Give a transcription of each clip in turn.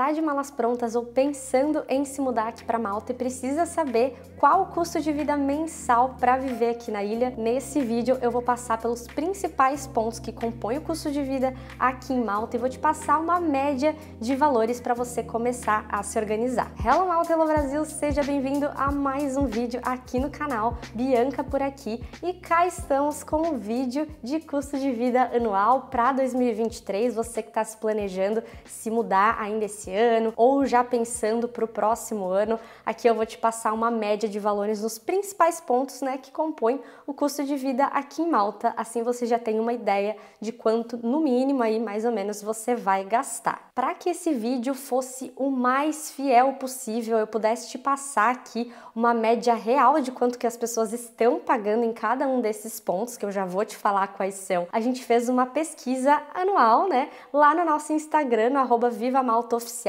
Tá de malas prontas ou pensando em se mudar aqui para Malta e precisa saber qual o custo de vida mensal para viver aqui na ilha? Nesse vídeo eu vou passar pelos principais pontos que compõem o custo de vida aqui em Malta e vou te passar uma média de valores para você começar a se organizar. Hello Malta, hello Brasil, seja bem-vindo a mais um vídeo aqui no canal. Bianca por aqui e cá estamos com o vídeo de custo de vida anual para 2023. Você que está se planejando se mudar ainda esse esse ano ou já pensando para o próximo ano. Aqui eu vou te passar uma média de valores nos principais pontos né, que compõem o custo de vida aqui em Malta. Assim você já tem uma ideia de quanto, no mínimo, aí mais ou menos você vai gastar. Para que esse vídeo fosse o mais fiel possível, eu pudesse te passar aqui uma média real de quanto que as pessoas estão pagando em cada um desses pontos, que eu já vou te falar quais são. A gente fez uma pesquisa anual, né, lá no nosso Instagram, no arroba Viva Malta Oficial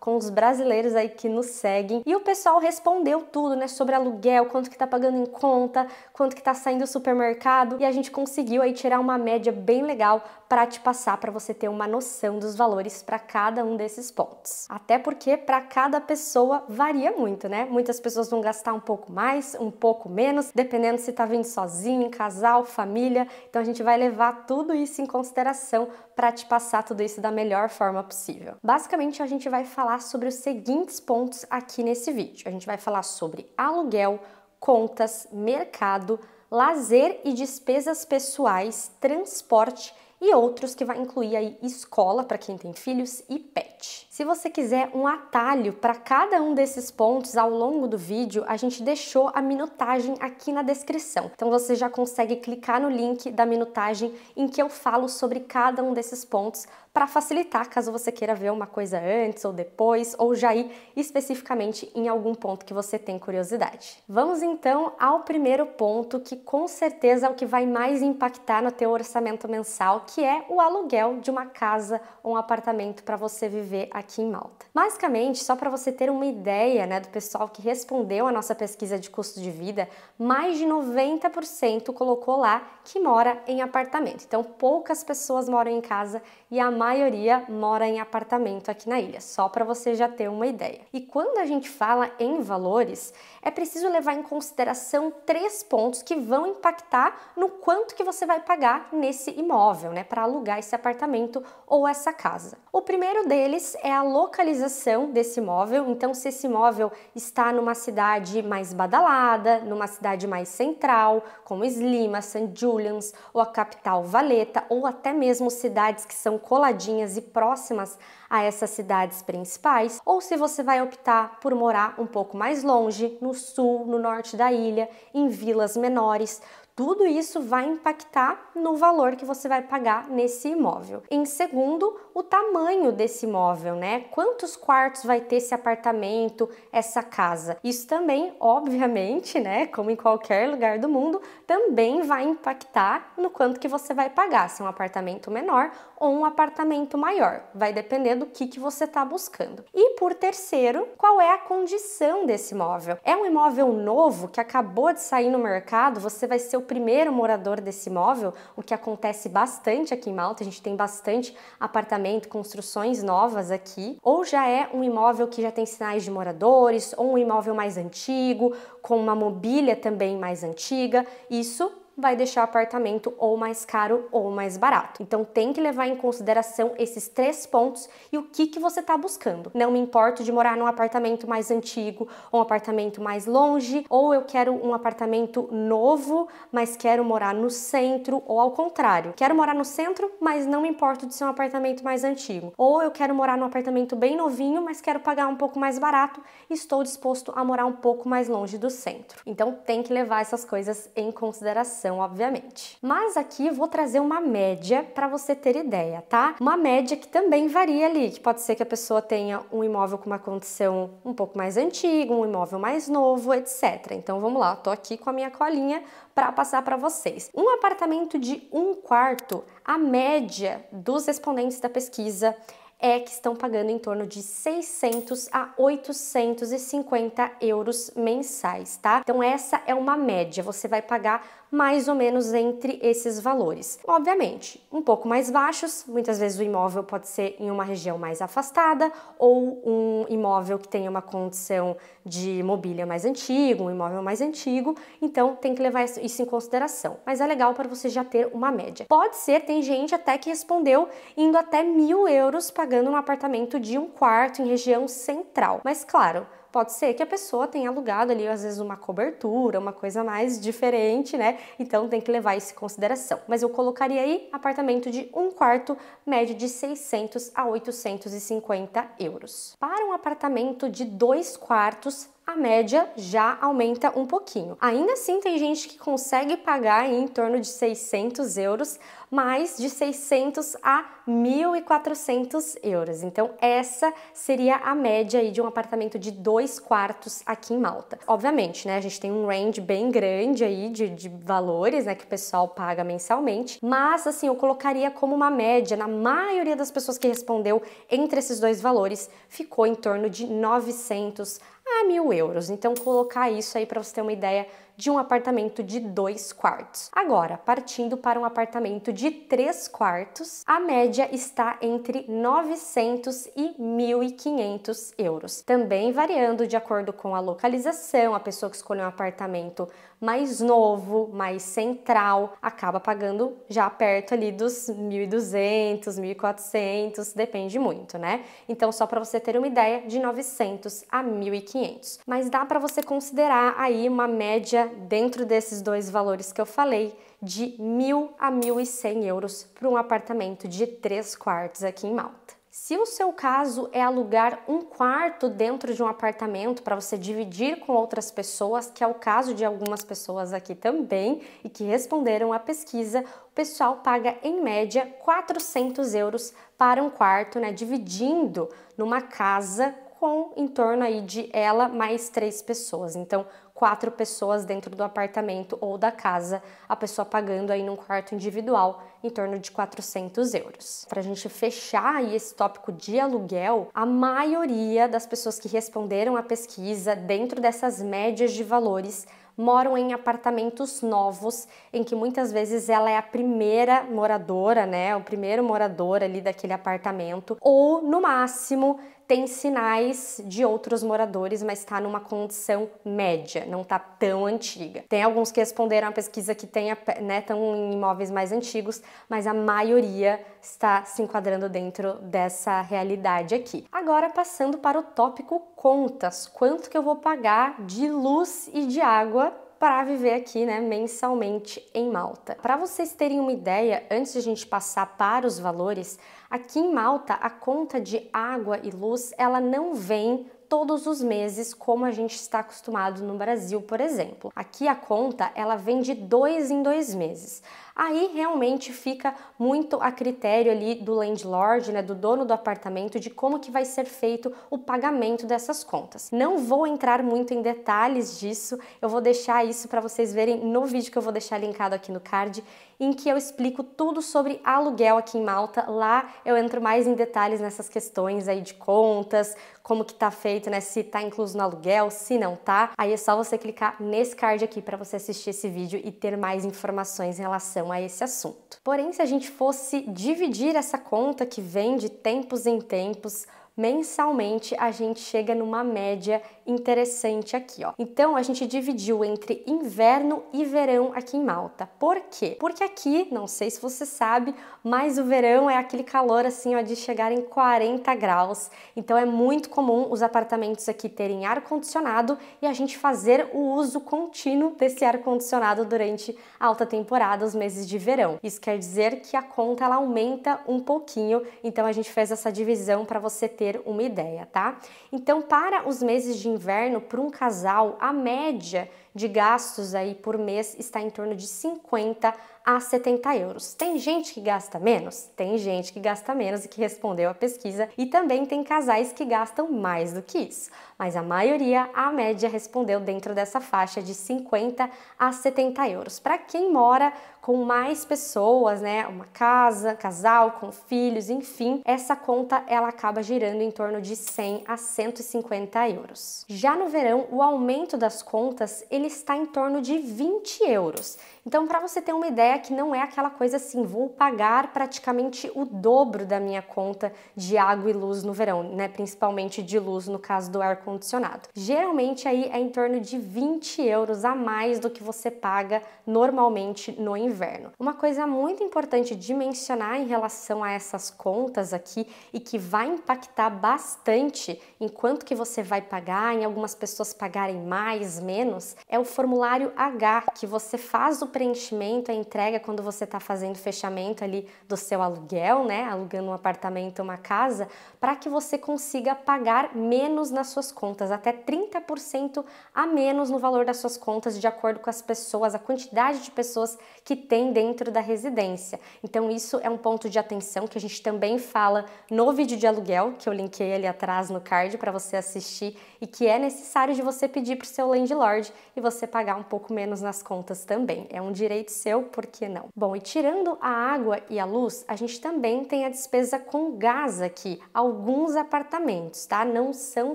com os brasileiros aí que nos seguem. E o pessoal respondeu tudo, né, sobre aluguel, quanto que tá pagando em conta, quanto que tá saindo do supermercado, e a gente conseguiu aí tirar uma média bem legal para te passar para você ter uma noção dos valores para cada um desses pontos. Até porque para cada pessoa varia muito, né? Muitas pessoas vão gastar um pouco mais, um pouco menos, dependendo se tá vindo sozinho, casal, família. Então a gente vai levar tudo isso em consideração para te passar tudo isso da melhor forma possível. Basicamente, a gente vai falar sobre os seguintes pontos aqui nesse vídeo. A gente vai falar sobre aluguel, contas, mercado, lazer e despesas pessoais, transporte e outros que vai incluir aí escola para quem tem filhos e pet. Se você quiser um atalho para cada um desses pontos ao longo do vídeo, a gente deixou a minutagem aqui na descrição. Então você já consegue clicar no link da minutagem em que eu falo sobre cada um desses pontos para facilitar caso você queira ver uma coisa antes ou depois, ou já ir especificamente em algum ponto que você tem curiosidade. Vamos então ao primeiro ponto, que com certeza é o que vai mais impactar no teu orçamento mensal, que é o aluguel de uma casa ou um apartamento para você viver aqui em Malta. Basicamente, só para você ter uma ideia, né, do pessoal que respondeu a nossa pesquisa de custo de vida, mais de 90% colocou lá que mora em apartamento. Então, poucas pessoas moram em casa e a maioria mora em apartamento aqui na ilha, só para você já ter uma ideia. E quando a gente fala em valores, é preciso levar em consideração três pontos que vão impactar no quanto que você vai pagar nesse imóvel, né, para alugar esse apartamento ou essa casa. O primeiro deles é a localização desse imóvel, então se esse imóvel está numa cidade mais badalada, numa cidade mais central, como Slima, St. Julian's ou a capital Valeta, ou até mesmo cidades que são coladas coladinhas e próximas a essas cidades principais, ou se você vai optar por morar um pouco mais longe, no sul, no norte da ilha, em vilas menores, tudo isso vai impactar no valor que você vai pagar nesse imóvel. Em segundo, o tamanho desse imóvel, né? Quantos quartos vai ter esse apartamento, essa casa? Isso também, obviamente, né, como em qualquer lugar do mundo, também vai impactar no quanto que você vai pagar, se é um apartamento menor ou um apartamento maior. Vai depender do que, que você está buscando. E por terceiro, qual é a condição desse imóvel? É um imóvel novo que acabou de sair no mercado, você vai ser o primeiro morador desse imóvel, o que acontece bastante aqui em Malta, a gente tem bastante apartamento, construções novas aqui, ou já é um imóvel que já tem sinais de moradores, ou um imóvel mais antigo, com uma mobília também mais antiga, isso vai deixar o apartamento ou mais caro ou mais barato. Então tem que levar em consideração esses três pontos e o que que você está buscando. Não me importo de morar num apartamento mais antigo ou um apartamento mais longe, ou eu quero um apartamento novo, mas quero morar no centro, ou ao contrário, quero morar no centro, mas não me importo de ser um apartamento mais antigo. Ou eu quero morar num apartamento bem novinho, mas quero pagar um pouco mais barato e estou disposto a morar um pouco mais longe do centro. Então tem que levar essas coisas em consideração obviamente. Mas aqui vou trazer uma média para você ter ideia, tá? Uma média que também varia ali, que pode ser que a pessoa tenha um imóvel com uma condição um pouco mais antiga, um imóvel mais novo, etc. Então vamos lá, tô aqui com a minha colinha para passar para vocês. Um apartamento de um quarto, a média dos respondentes da pesquisa é que estão pagando em torno de 600 a 850 euros mensais, tá? Então essa é uma média, você vai pagar mais ou menos entre esses valores. Obviamente, um pouco mais baixos, muitas vezes o imóvel pode ser em uma região mais afastada ou um imóvel que tenha uma condição de mobília mais antigo, um imóvel mais antigo, então tem que levar isso em consideração. Mas é legal para você já ter uma média. Pode ser, tem gente até que respondeu indo até mil euros pagando um apartamento de um quarto em região central. Mas claro, pode ser que a pessoa tenha alugado ali, às vezes, uma cobertura, uma coisa mais diferente, né? Então tem que levar isso em consideração. Mas eu colocaria aí apartamento de um quarto, médio de 600 a 850 euros. Para um apartamento de dois quartos, a média já aumenta um pouquinho. Ainda assim, tem gente que consegue pagar em torno de 600 euros, mais de 600 a 1.400 euros. Então, essa seria a média aí de um apartamento de dois quartos aqui em Malta. Obviamente, né, a gente tem um range bem grande aí de, de valores, né, que o pessoal paga mensalmente, mas assim, eu colocaria como uma média, na maioria das pessoas que respondeu entre esses dois valores, ficou em torno de 900 a mil euros. Então, colocar isso aí para você ter uma ideia de um apartamento de dois quartos. Agora, partindo para um apartamento de três quartos, a média está entre 900 e 1.500 euros, também variando de acordo com a localização. A pessoa que escolheu um apartamento mais novo, mais central, acaba pagando já perto ali dos 1.200, 1.400, depende muito, né? Então, só para você ter uma ideia, de 900 a 1.500. Mas dá para você considerar aí uma média dentro desses dois valores que eu falei, de 1.000 a 1.100 euros para um apartamento de três quartos aqui em Malta. Se o seu caso é alugar um quarto dentro de um apartamento para você dividir com outras pessoas, que é o caso de algumas pessoas aqui também e que responderam à pesquisa, o pessoal paga em média 400 euros para um quarto, né, dividindo numa casa com em torno aí de ela mais três pessoas. Então, quatro pessoas dentro do apartamento ou da casa, a pessoa pagando aí num quarto individual em torno de 400 euros. Para a gente fechar aí esse tópico de aluguel, a maioria das pessoas que responderam à pesquisa dentro dessas médias de valores moram em apartamentos novos, em que muitas vezes ela é a primeira moradora, né, o primeiro morador ali daquele apartamento, ou no máximo tem sinais de outros moradores, mas está numa condição média, não está tão antiga. Tem alguns que responderam à pesquisa que tem, né, estão em imóveis mais antigos, mas a maioria está se enquadrando dentro dessa realidade aqui. Agora passando para o tópico contas, quanto que eu vou pagar de luz e de água para viver aqui, né, mensalmente em Malta. Para vocês terem uma ideia, antes de a gente passar para os valores, aqui em Malta a conta de água e luz, ela não vem todos os meses, como a gente está acostumado no Brasil, por exemplo. Aqui a conta ela vem de dois em dois meses. Aí realmente fica muito a critério ali do landlord, né, do dono do apartamento, de como que vai ser feito o pagamento dessas contas. Não vou entrar muito em detalhes disso, eu vou deixar isso para vocês verem no vídeo que eu vou deixar linkado aqui no card, em que eu explico tudo sobre aluguel aqui em Malta. Lá eu entro mais em detalhes nessas questões aí de contas, como que tá feito, né, se tá incluso no aluguel, se não tá. Aí é só você clicar nesse card aqui para você assistir esse vídeo e ter mais informações em relação relação a esse assunto. Porém, se a gente fosse dividir essa conta que vem de tempos em tempos, mensalmente a gente chega numa média interessante aqui, ó. Então a gente dividiu entre inverno e verão aqui em Malta. Por quê? Porque aqui, não sei se você sabe, mas o verão é aquele calor assim, ó, de chegar em 40 graus. Então é muito comum os apartamentos aqui terem ar condicionado e a gente fazer o uso contínuo desse ar condicionado durante a alta temporada, os meses de verão. Isso quer dizer que a conta ela aumenta um pouquinho. Então a gente fez essa divisão para você ter uma ideia, tá? Então para os meses de inverno, para um casal, a média de gastos aí por mês está em torno de 50 a 70 euros. Tem gente que gasta menos? Tem gente que gasta menos e que respondeu a pesquisa, e também tem casais que gastam mais do que isso. Mas a maioria, a média, respondeu dentro dessa faixa de 50 a 70 euros. Para quem mora com mais pessoas, né, uma casa, casal, com filhos, enfim, essa conta ela acaba girando em torno de 100 a 150 euros. Já no verão, o aumento das contas ele está em torno de 20 euros. Então, para você ter uma ideia que não é aquela coisa assim, vou pagar praticamente o dobro da minha conta de água e luz no verão, né, principalmente de luz no caso do ar condicionado. Geralmente aí é em torno de 20 euros a mais do que você paga normalmente no inverno inverno. Uma coisa muito importante de mencionar em relação a essas contas aqui e que vai impactar bastante em quanto que você vai pagar, em algumas pessoas pagarem mais, menos, é o formulário H, que você faz o preenchimento, a entrega quando você está fazendo fechamento ali do seu aluguel, né, alugando um apartamento, uma casa, para que você consiga pagar menos nas suas contas, até 30% a menos no valor das suas contas, de acordo com as pessoas, a quantidade de pessoas que tem dentro da residência. Então, isso é um ponto de atenção que a gente também fala no vídeo de aluguel, que eu linkei ali atrás no card para você assistir, e que é necessário de você pedir para o seu landlord e você pagar um pouco menos nas contas também. É um direito seu, por que não? Bom, e tirando a água e a luz, a gente também tem a despesa com gás aqui, alguns apartamentos, tá? Não são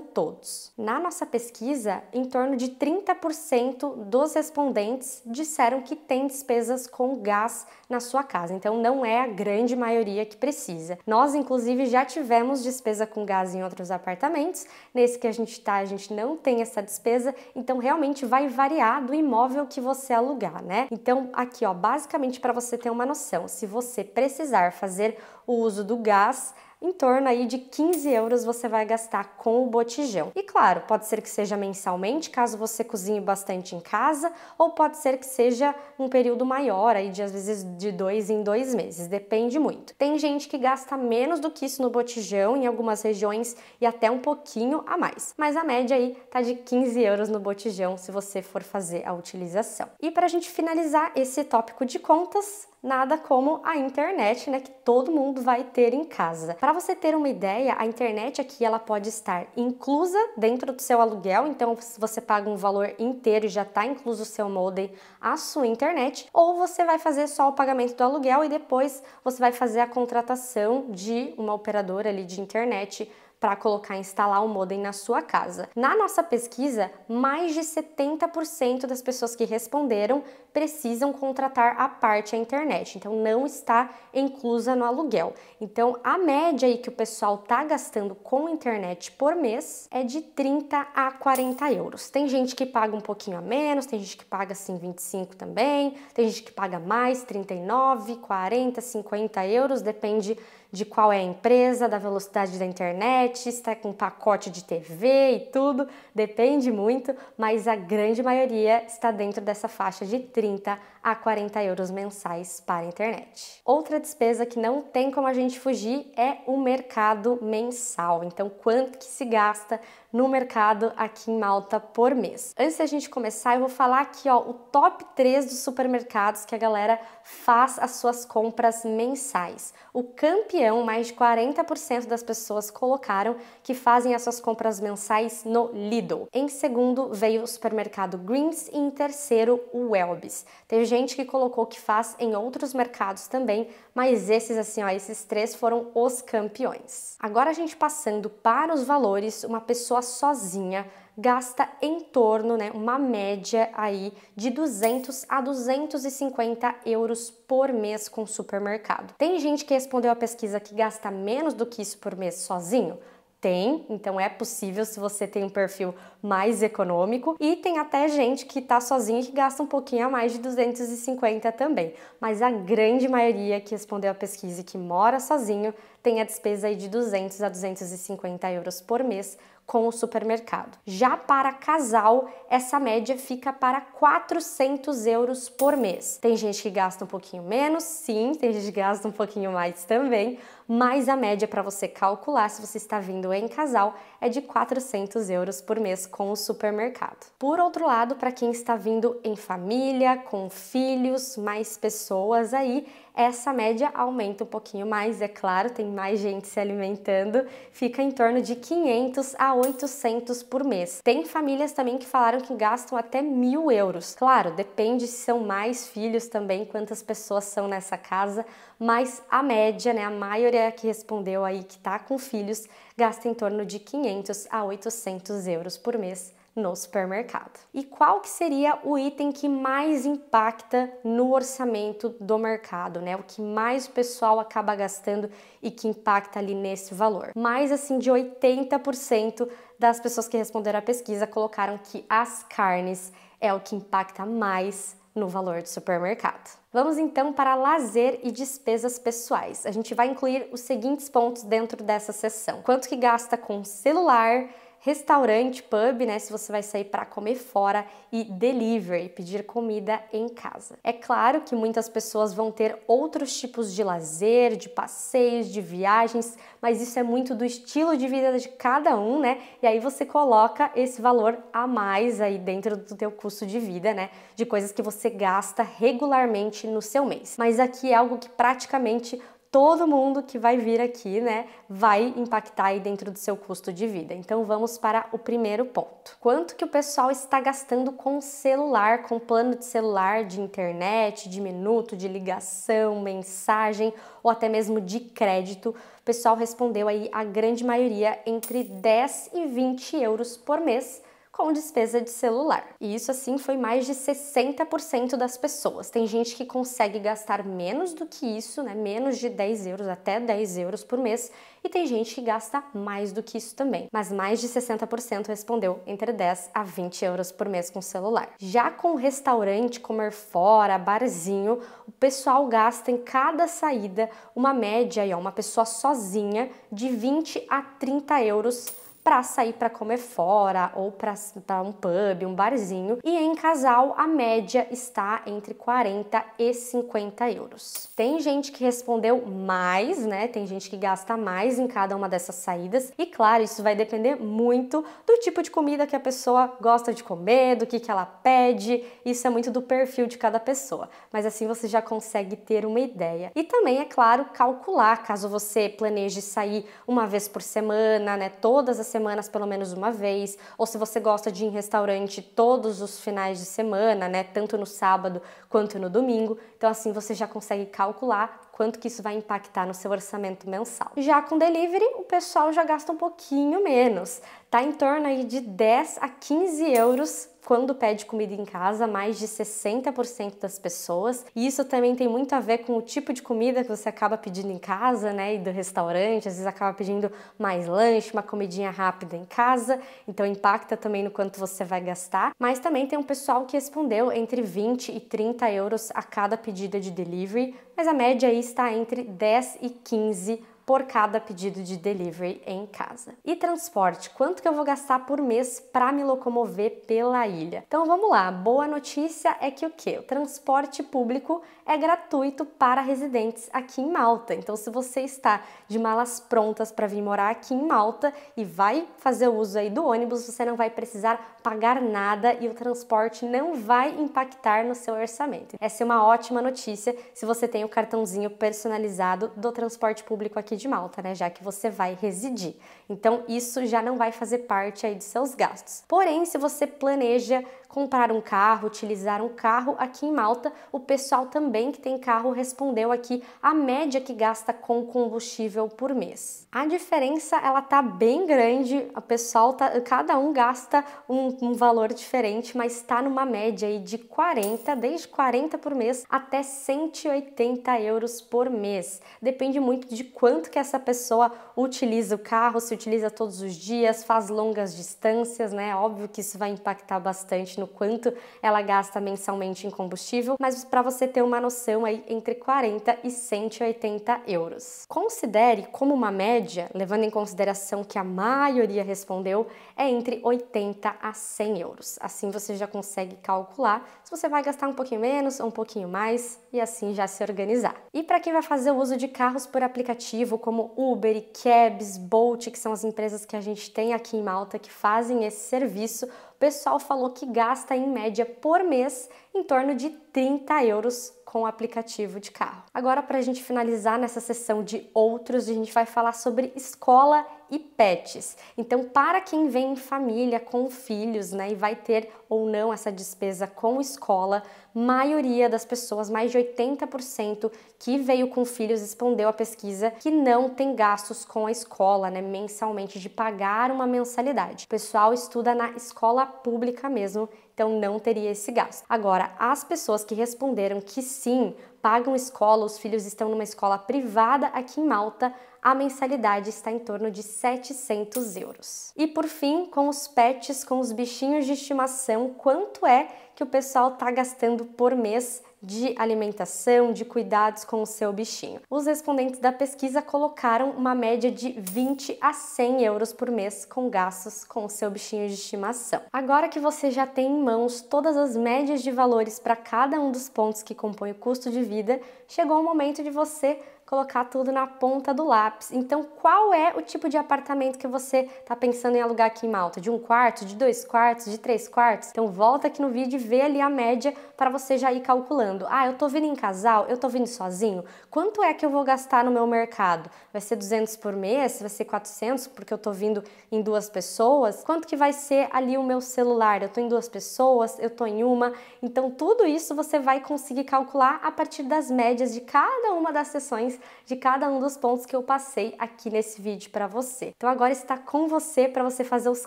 todos. Na nossa pesquisa, em torno de 30% dos respondentes disseram que tem despesas com com gás na sua casa. Então não é a grande maioria que precisa. Nós inclusive já tivemos despesa com gás em outros apartamentos. Nesse que a gente está, a gente não tem essa despesa, então realmente vai variar do imóvel que você alugar, né? Então aqui, ó, basicamente para você ter uma noção, se você precisar fazer o uso do gás, em torno aí de 15 euros você vai gastar com o botijão. E claro, pode ser que seja mensalmente, caso você cozinhe bastante em casa, ou pode ser que seja um período maior, aí de às vezes de dois em dois meses, depende muito. Tem gente que gasta menos do que isso no botijão em algumas regiões e até um pouquinho a mais, mas a média aí tá de 15 euros no botijão se você for fazer a utilização. E para a gente finalizar esse tópico de contas, nada como a internet, né, que todo mundo vai ter em casa. Para você ter uma ideia, a internet aqui ela pode estar inclusa dentro do seu aluguel, então você paga um valor inteiro e já está incluso o seu modem, a sua internet, ou você vai fazer só o pagamento do aluguel e depois você vai fazer a contratação de uma operadora ali de internet para colocar instalar o modem na sua casa. Na nossa pesquisa, mais de 70% das pessoas que responderam precisam contratar a parte a internet, então não está inclusa no aluguel. Então a média aí que o pessoal tá gastando com internet por mês é de 30 a 40 euros. Tem gente que paga um pouquinho a menos, tem gente que paga assim 25 também, tem gente que paga mais, 39, 40, 50 euros, depende de qual é a empresa, da velocidade da internet, está com pacote de TV e tudo, depende muito, mas a grande maioria está dentro dessa faixa de 30 a 40 euros mensais para a internet. Outra despesa que não tem como a gente fugir é o mercado mensal. Então, quanto que se gasta no mercado aqui em Malta por mês. Antes da gente começar, eu vou falar aqui ó, o top 3 dos supermercados que a galera faz as suas compras mensais. O campeão, mais de 40% das pessoas colocaram que fazem as suas compras mensais no Lidl. Em segundo veio o supermercado Greens e em terceiro o Welbs. Teve gente que colocou que faz em outros mercados também, mas esses assim, ó, esses três foram os campeões. Agora a gente passando para os valores, uma pessoa sozinha gasta em torno, né, uma média aí de 200 a 250 euros por mês com supermercado. Tem gente que respondeu a pesquisa que gasta menos do que isso por mês sozinho? Tem, então é possível se você tem um perfil mais econômico e tem até gente que está sozinha que gasta um pouquinho a mais de 250 também. Mas a grande maioria que respondeu a pesquisa e que mora sozinho tem a despesa aí de 200 a 250 euros por mês com o supermercado. Já para casal, essa média fica para 400 euros por mês. Tem gente que gasta um pouquinho menos, sim, tem gente que gasta um pouquinho mais também, mas a média para você calcular se você está vindo em casal é de 400 euros por mês com o supermercado. Por outro lado, para quem está vindo em família, com filhos, mais pessoas aí, essa média aumenta um pouquinho mais, é claro, tem mais gente se alimentando, fica em torno de 500 a 800 por mês. Tem famílias também que falaram que gastam até mil euros. Claro, depende se são mais filhos também, quantas pessoas são nessa casa, mas a média, né, a maioria que respondeu aí que tá com filhos, gasta em torno de 500 a 800 euros por mês no supermercado. E qual que seria o item que mais impacta no orçamento do mercado, né? O que mais o pessoal acaba gastando e que impacta ali nesse valor? Mais assim de 80% das pessoas que responderam à pesquisa colocaram que as carnes é o que impacta mais no valor do supermercado. Vamos então para lazer e despesas pessoais. A gente vai incluir os seguintes pontos dentro dessa sessão: quanto que gasta com celular, restaurante, pub, né, se você vai sair para comer fora e delivery, pedir comida em casa. É claro que muitas pessoas vão ter outros tipos de lazer, de passeios, de viagens, mas isso é muito do estilo de vida de cada um, né? E aí você coloca esse valor a mais aí dentro do teu custo de vida, né? De coisas que você gasta regularmente no seu mês. Mas aqui é algo que praticamente todo mundo que vai vir aqui, né, vai impactar aí dentro do seu custo de vida. Então vamos para o primeiro ponto. Quanto que o pessoal está gastando com celular, com plano de celular, de internet, de minuto, de ligação, mensagem ou até mesmo de crédito? O pessoal respondeu aí a grande maioria entre 10 e 20 euros por mês com despesa de celular. E isso assim foi mais de 60% das pessoas. Tem gente que consegue gastar menos do que isso, né? Menos de 10 euros, até 10 euros por mês, e tem gente que gasta mais do que isso também. Mas mais de 60% respondeu entre 10 a 20 euros por mês com celular. Já com restaurante, comer fora, barzinho, o pessoal gasta em cada saída uma média, ó, uma pessoa sozinha, de 20 a 30 euros para sair para comer fora ou para um pub, um barzinho. E em casal, a média está entre 40 e 50 euros. Tem gente que respondeu mais, né? Tem gente que gasta mais em cada uma dessas saídas. E claro, isso vai depender muito do tipo de comida que a pessoa gosta de comer, do que, que ela pede. Isso é muito do perfil de cada pessoa. Mas assim você já consegue ter uma ideia. E também, é claro, calcular, caso você planeje sair uma vez por semana, né? Todas as semanas pelo menos uma vez, ou se você gosta de ir em restaurante todos os finais de semana, né, tanto no sábado quanto no domingo. Então assim você já consegue calcular quanto que isso vai impactar no seu orçamento mensal. Já com delivery, o pessoal já gasta um pouquinho menos, tá em torno aí de 10 a 15 euros quando pede comida em casa, mais de 60% das pessoas. E isso também tem muito a ver com o tipo de comida que você acaba pedindo em casa, né? E do restaurante, às vezes acaba pedindo mais lanche, uma comidinha rápida em casa, então impacta também no quanto você vai gastar. Mas também tem um pessoal que respondeu entre 20 e 30 euros a cada pedida de delivery, mas a média aí está entre 10 e 15 por cada pedido de delivery em casa. E transporte, quanto que eu vou gastar por mês para me locomover pela ilha? Então vamos lá, boa notícia é que o que? O transporte público é gratuito para residentes aqui em Malta. Então se você está de malas prontas para vir morar aqui em Malta e vai fazer uso aí do ônibus, você não vai precisar pagar nada e o transporte não vai impactar no seu orçamento. Essa é uma ótima notícia se você tem o cartãozinho personalizado do transporte público aqui de Malta, né? Já que você vai residir. Então isso já não vai fazer parte aí de seus gastos. Porém, se você planeja comprar um carro, utilizar um carro aqui em Malta, o pessoal também que tem carro respondeu aqui a média que gasta com combustível por mês. A diferença ela tá bem grande, o pessoal tá, cada um gasta um, um valor diferente, mas está numa média aí de 40, desde 40 por mês até 180 euros por mês. Depende muito de quanto que essa pessoa utiliza o carro, se utiliza todos os dias, faz longas distâncias, né? Óbvio que isso vai impactar bastante no quanto ela gasta mensalmente em combustível, mas para você ter uma noção aí entre 40 e 180 euros. Considere como uma média, levando em consideração que a maioria respondeu, é entre 80 a 100 euros. Assim você já consegue calcular se você vai gastar um pouquinho menos ou um pouquinho mais e assim já se organizar. E para quem vai fazer o uso de carros por aplicativo como Uber e Cabs, Bolt, que são as empresas que a gente tem aqui em Malta que fazem esse serviço, o pessoal falou que gasta em média por mês em torno de 30 euros com o aplicativo de carro. Agora, para a gente finalizar nessa sessão de outros, a gente vai falar sobre escola e pets. Então, para quem vem em família com filhos, né, e vai ter ou não essa despesa com escola, maioria das pessoas, mais de 80% que veio com filhos respondeu à pesquisa que não tem gastos com a escola, né, mensalmente de pagar uma mensalidade. O pessoal estuda na escola pública mesmo, então não teria esse gasto. Agora, as pessoas que responderam que sim, pagam escola, os filhos estão numa escola privada aqui em Malta, a mensalidade está em torno de 700 euros. E por fim, com os pets, com os bichinhos de estimação, quanto é que o pessoal está gastando por mês de alimentação, de cuidados com o seu bichinho. Os respondentes da pesquisa colocaram uma média de 20 a 100 euros por mês com gastos com o seu bichinho de estimação. Agora que você já tem em mãos todas as médias de valores para cada um dos pontos que compõem o custo de vida, chegou o momento de você colocar tudo na ponta do lápis. Então, qual é o tipo de apartamento que você está pensando em alugar aqui em Malta? De um quarto, de dois quartos, de três quartos? Então, volta aqui no vídeo e vê ali a média para você já ir calculando. Ah, eu tô vindo em casal, eu tô vindo sozinho. Quanto é que eu vou gastar no meu mercado? Vai ser 200 por mês? Vai ser 400 porque eu tô vindo em duas pessoas? Quanto que vai ser ali o meu celular? Eu tô em duas pessoas, eu tô em uma. Então, tudo isso você vai conseguir calcular a partir das médias de cada uma das sessões de cada um dos pontos que eu passei aqui nesse vídeo para você. Então agora está com você para você fazer os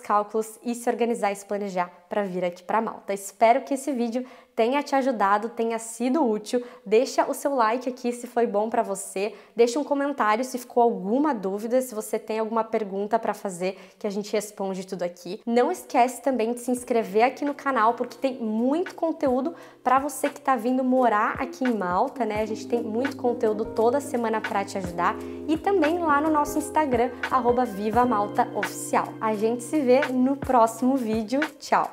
cálculos e se organizar e se planejar para vir aqui para Malta. Espero que esse vídeo tenha te ajudado, tenha sido útil. Deixa o seu like aqui se foi bom para você. Deixa um comentário se ficou alguma dúvida, se você tem alguma pergunta para fazer, que a gente responde tudo aqui. Não esquece também de se inscrever aqui no canal, porque tem muito conteúdo para você que está vindo morar aqui em Malta, né? A gente tem muito conteúdo toda semana para te ajudar e também lá no nosso Instagram @viva_malta_oficial. A gente se vê no próximo vídeo. Tchau.